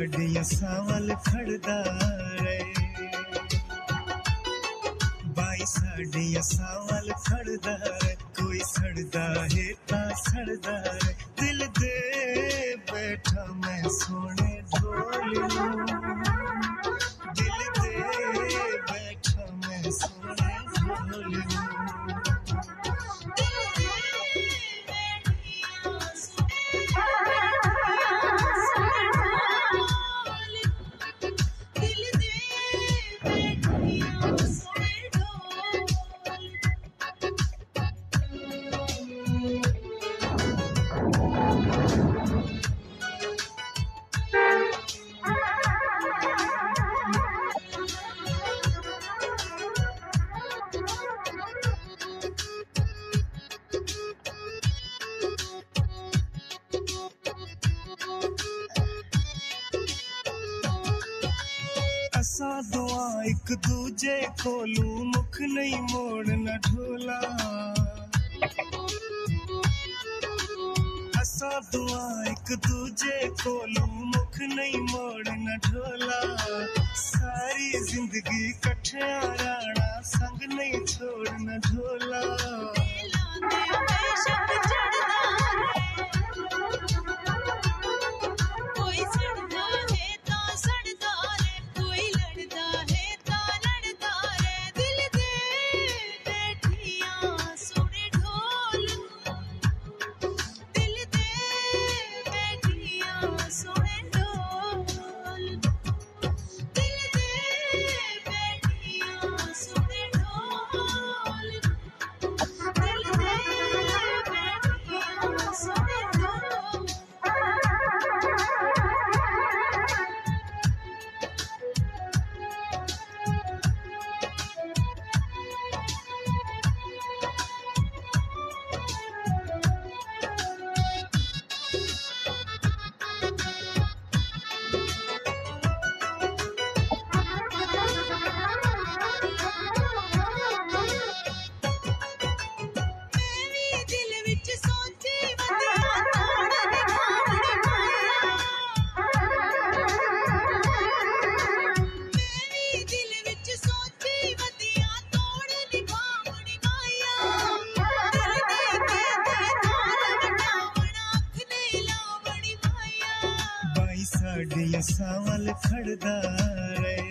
ਸਾਡੀਆਂ ਸਾਵਲ ਖੜਦਾ ਰੇ ਬਾਈ ਸਾਡੀਆਂ ਸਾਵਲ ਖੜਦਾ ਰੇ ਕੋਈ ਸੜਦਾ ਹੈ ਤਾਂ ਸੜਦਾ ਰੇ ਦਿਲ ਦੇ ਬੈਠਾ ਮੈਂ ਸੋਹਣੇ ਢੋਲ सा दुआ एक दूजे खोलू मुख नहीं मोड़ना ढोला। ऐसा दुआ एक दूजे खोलू मुख नहीं मोड़ना ढोला। सारी ज़िंदगी कठिया राणा, संग नहीं छोड़ना ढोला। ਲਾਵਣੀ ਮਾਇਆ ਬਾਈ ਸਾਡੀਆਂ ਸਾਵਲ ਖੜਦਾ ਰੇ